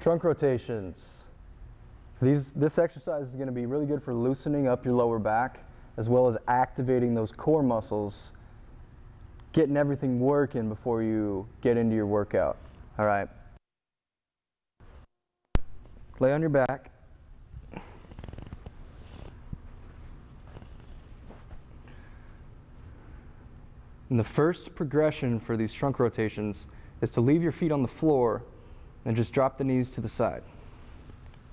Trunk rotations. These, this exercise is going to be really good for loosening up your lower back as well as activating those core muscles, getting everything working before you get into your workout. All right. Lay on your back. And the first progression for these trunk rotations is to leave your feet on the floor and just drop the knees to the side.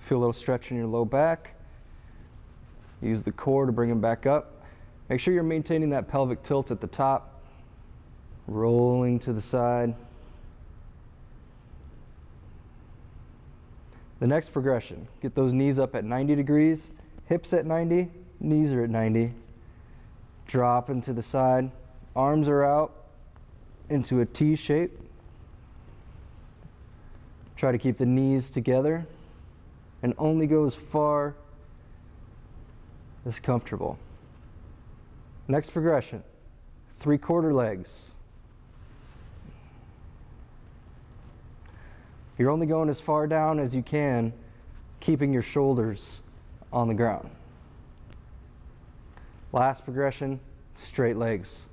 Feel a little stretch in your low back. Use the core to bring them back up. Make sure you're maintaining that pelvic tilt at the top. Rolling to the side. The next progression, get those knees up at 90 degrees, hips at 90, knees are at 90. Drop into the side, arms are out into a T shape. Try to keep the knees together and only go as far as comfortable. Next progression, three quarter legs. You're only going as far down as you can, keeping your shoulders on the ground. Last progression, straight legs.